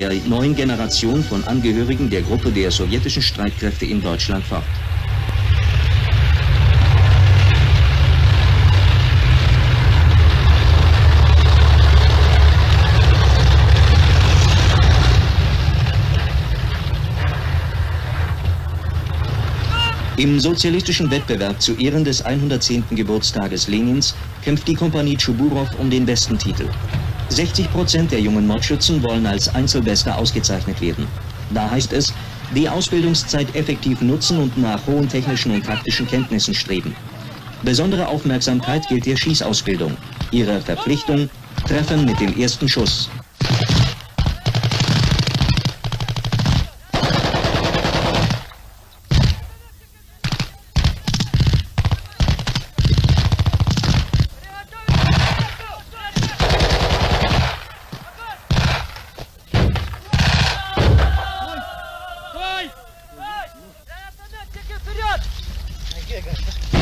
der neuen Generation von Angehörigen der Gruppe der sowjetischen Streitkräfte in Deutschland fort. Im sozialistischen Wettbewerb zu Ehren des 110. Geburtstages Lenins kämpft die Kompanie Tschuburow um den besten Titel. 60 Prozent der jungen Mordschützen wollen als Einzelbester ausgezeichnet werden. Da heißt es, die Ausbildungszeit effektiv nutzen und nach hohen technischen und taktischen Kenntnissen streben. Besondere Aufmerksamkeit gilt der Schießausbildung. Ihre Verpflichtung, Treffen mit dem ersten Schuss. Gel kardeşim.